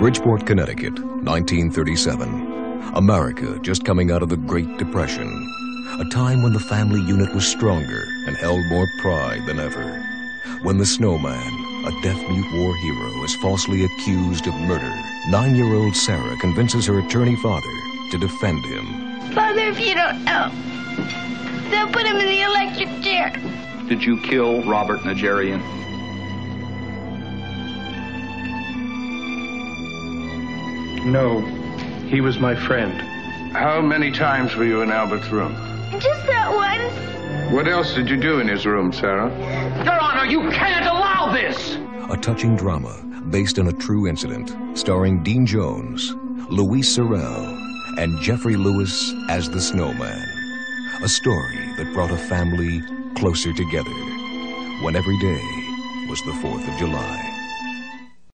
Bridgeport, Connecticut, 1937. America just coming out of the Great Depression. A time when the family unit was stronger and held more pride than ever. When the snowman, a deaf-mute war hero, is falsely accused of murder, nine-year-old Sarah convinces her attorney father to defend him. Father, if you don't know, they'll put him in the electric chair. Did you kill Robert Najarian? No, he was my friend. How many times were you in Albert's room? Just that once. What else did you do in his room, Sarah? Your Honor, you can't allow this! A touching drama based on a true incident, starring Dean Jones, Louise Sorel, and Geoffrey Lewis as the Snowman. A story that brought a family closer together when every day was the 4th of July.